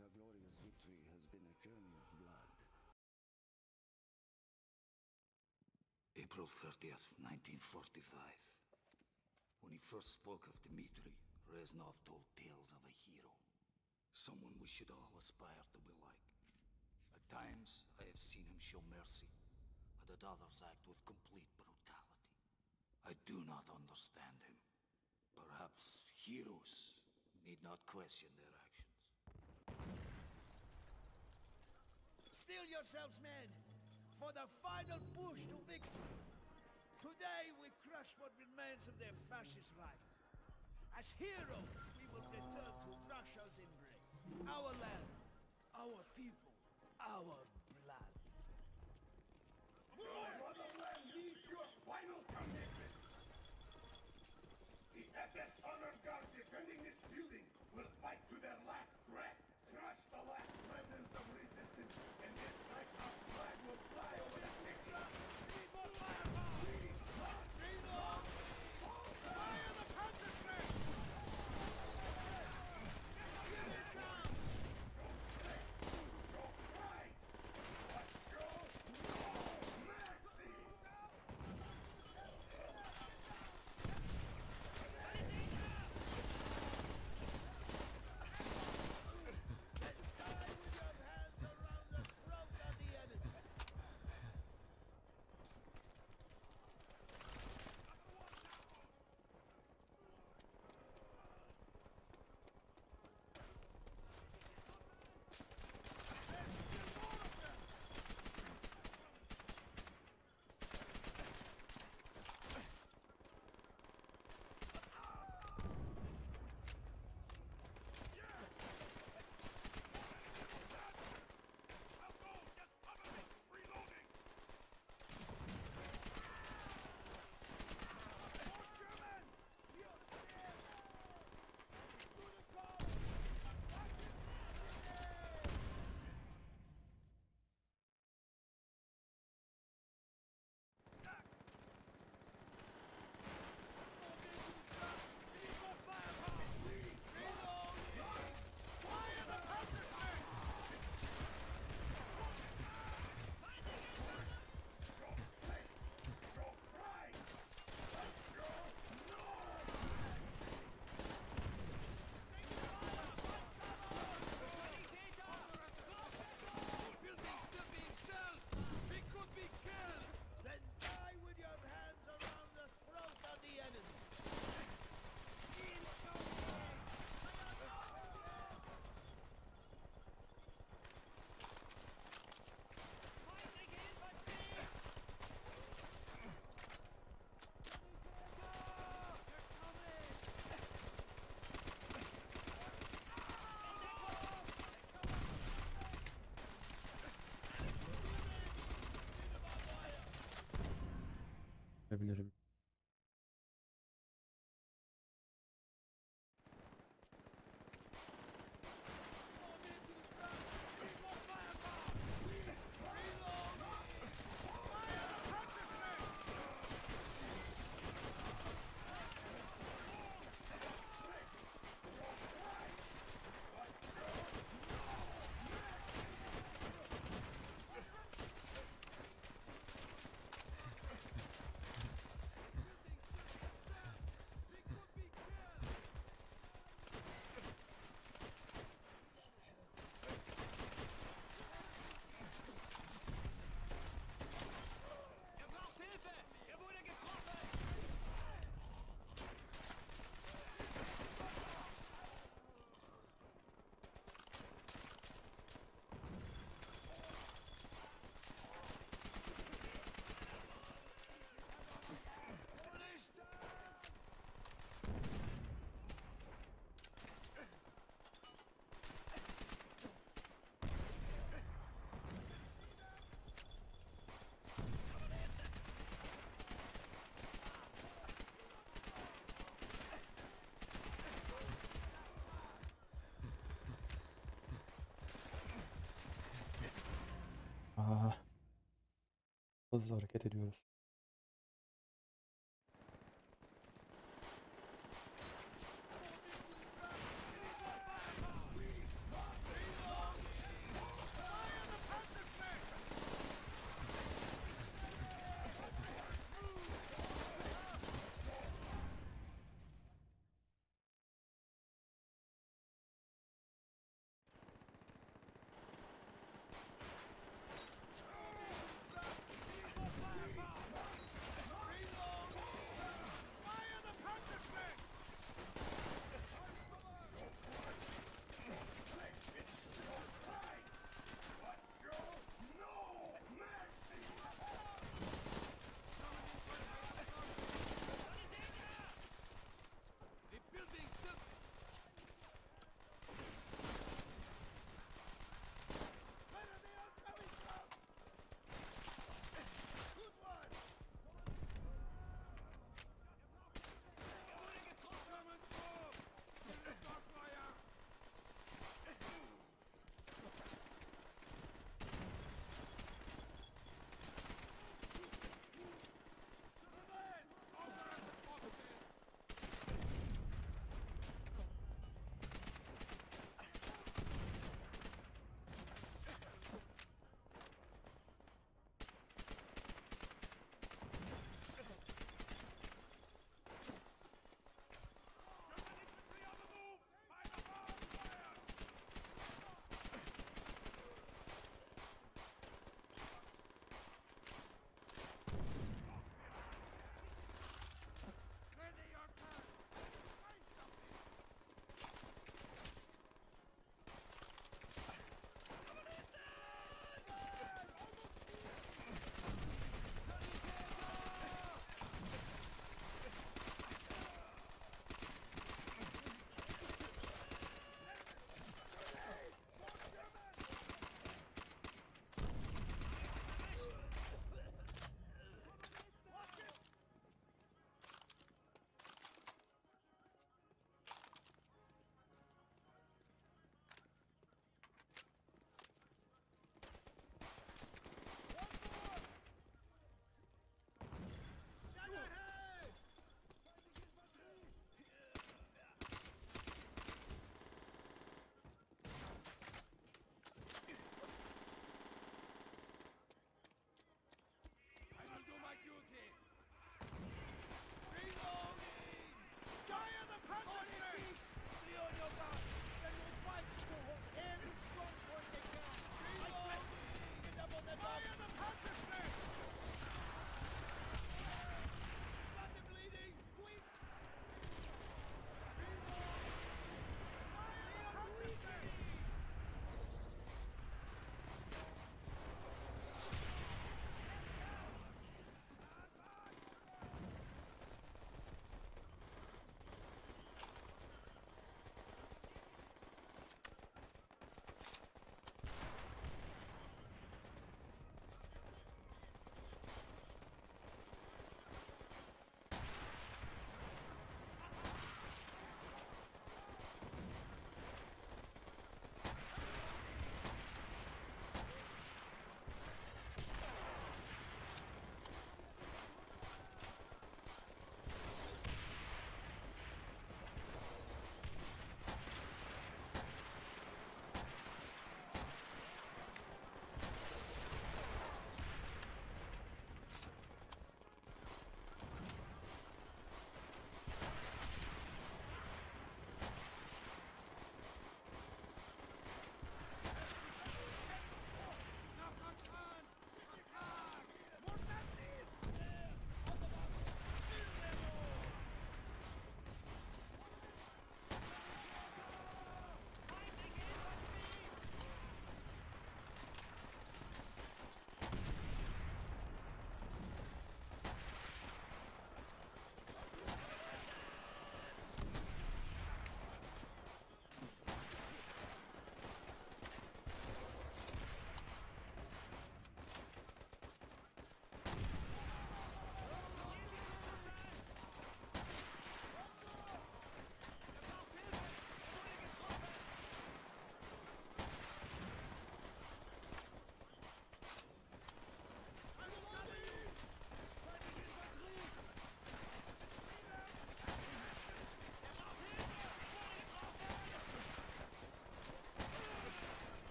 Our glorious victory has been a journey of blood. April 30th, 1945. When he first spoke of Dmitri, Reznov told tales of a hero. Someone we should all aspire to be like. At times, I have seen him show mercy, but at others act with complete brutality. I do not understand him. Perhaps heroes need not question their actions. Steel yourselves, men, for the final push to victory. Today we crush what remains of their fascist Reich. As heroes, we will return to Russia's embrace. Our land, our people, our verebilirim. Hızlı hareket ediyoruz.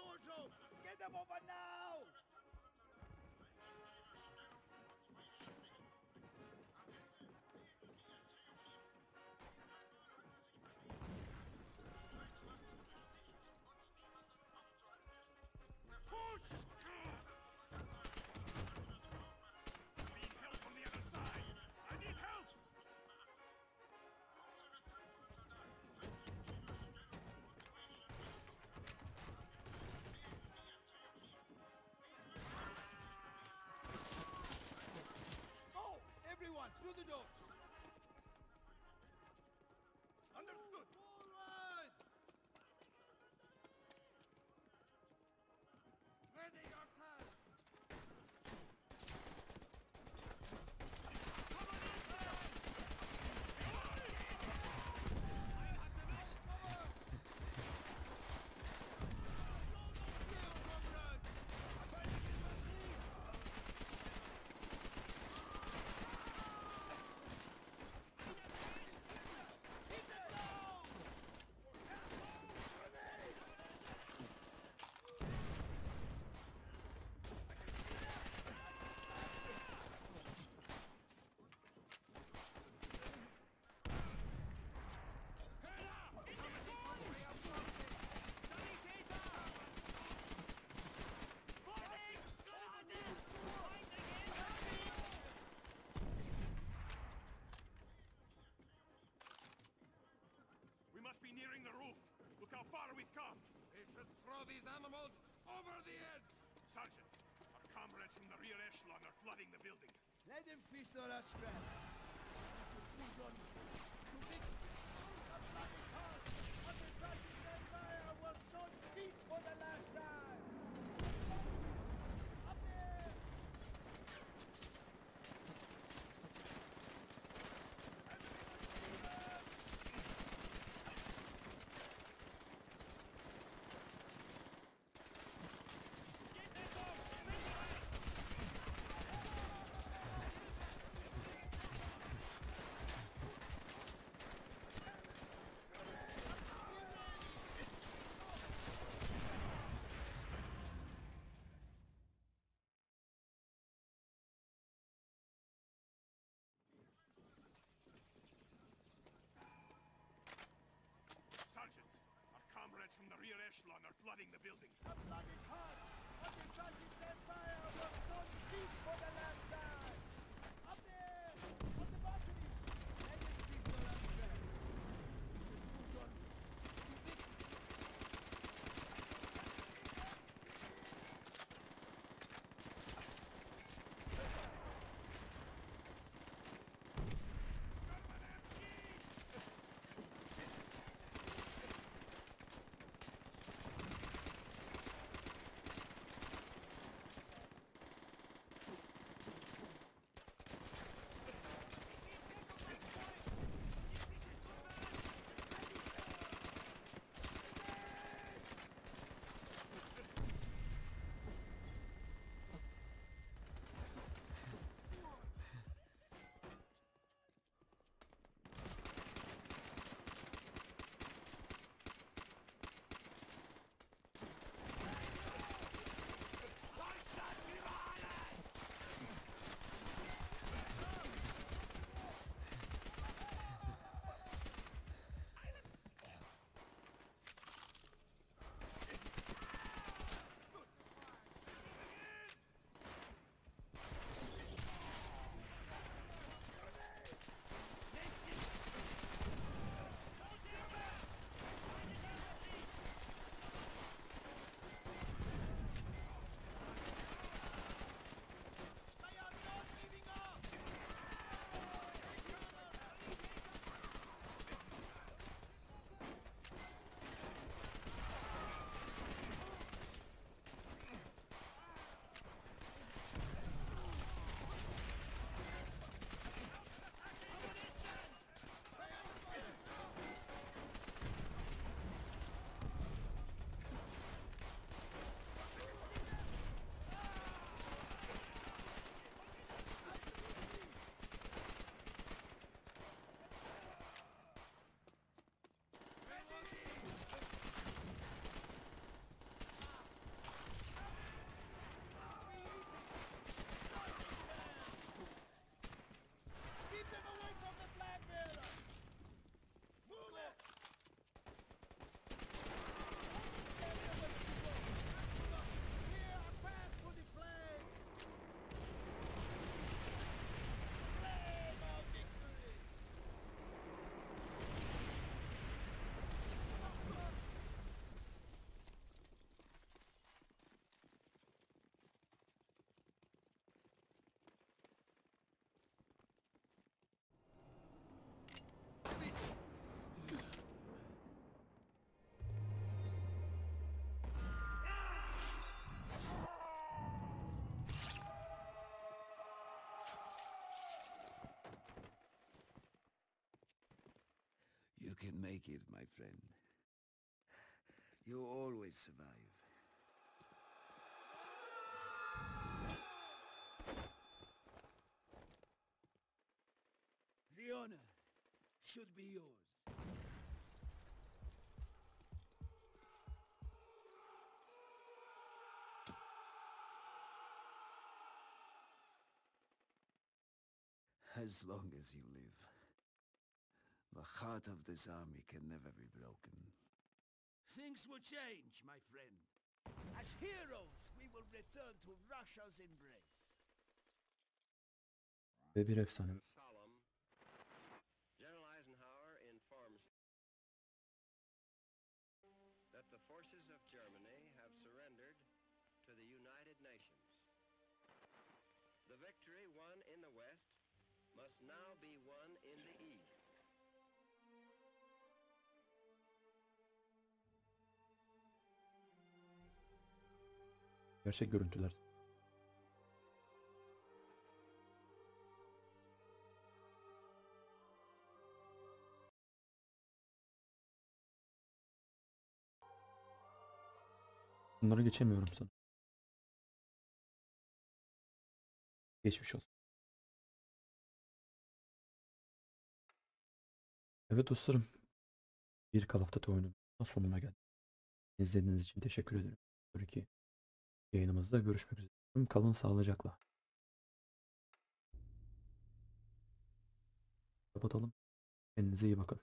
scuso! Che devo fare? Orthodox. them fish on our scraps. echelon are flooding the building. Make it, my friend. You always survive. The honor should be yours. As long as you live. The heart of this army can never be broken. Things will change, my friend. As heroes, we will return to Russia's embrace. Ve bir efsane. Gerçek görüntüler. Bunları geçemiyorum sana. Geçmiş olsun. Evet dostlarım. Bir Call of Duty oyunun sonuna geldik. İzlediğiniz için teşekkür ederim. Sonraki yayınımızda görüşmek üzere. Kalın sağlıcakla. Kapatalım. Kendinize iyi bakın.